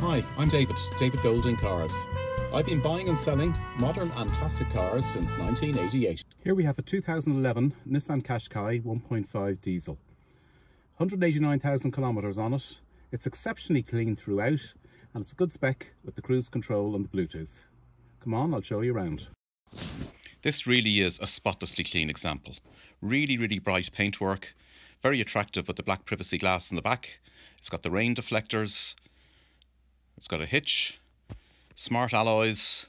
Hi, I'm David, David Golding Cars. I've been buying and selling modern and classic cars since 1988. Here we have a 2011 Nissan Qashqai 1.5 diesel. 189,000 kilometres on it. It's exceptionally clean throughout and it's a good spec with the cruise control and the Bluetooth. Come on, I'll show you around. This really is a spotlessly clean example. Really, really bright paintwork, very attractive with the black privacy glass in the back. It's got the rain deflectors, it's got a hitch, smart alloys.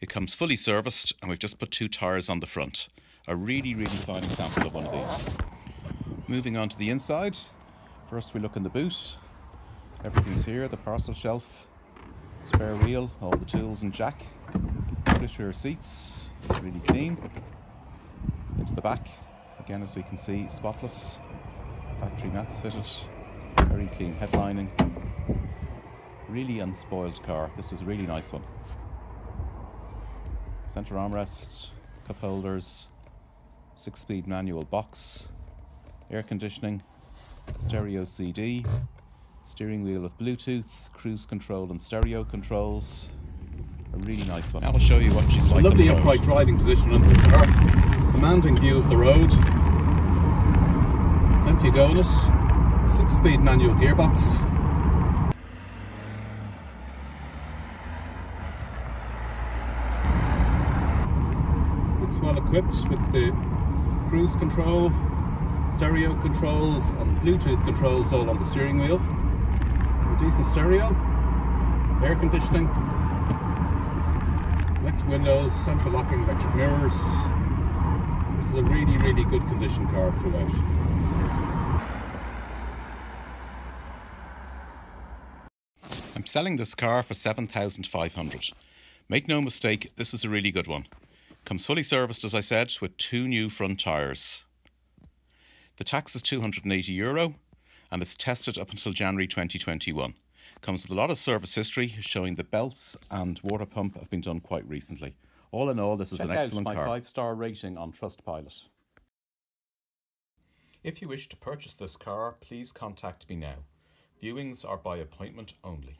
It comes fully serviced and we've just put two tyres on the front. A really, really fine example of one of these. Moving on to the inside. First we look in the boot. Everything's here, the parcel shelf, spare wheel, all the tools and jack. Split seats, really clean. Into the back, again as we can see, spotless. Factory mats fitted, very clean headlining. Really unspoiled car. This is a really nice one. Centre armrest, cup holders, six speed manual box, air conditioning, stereo CD, steering wheel with Bluetooth, cruise control and stereo controls. A really nice one. I'll show you what she's like. Lovely upright driving position on this car. Commanding view of the road. Plenty of go in it. Six speed manual gearbox. Well equipped with the cruise control, stereo controls and Bluetooth controls all on the steering wheel. It's a decent stereo, air conditioning, electric windows, central locking, electric mirrors. This is a really, really good condition car throughout. I'm selling this car for 7500 Make no mistake, this is a really good one. Comes fully serviced, as I said, with two new front tyres. The tax is 280 euro and it's tested up until January 2021. Comes with a lot of service history showing the belts and water pump have been done quite recently. All in all, this is Check an excellent out my car. five-star rating on Trustpilot. If you wish to purchase this car, please contact me now. Viewings are by appointment only.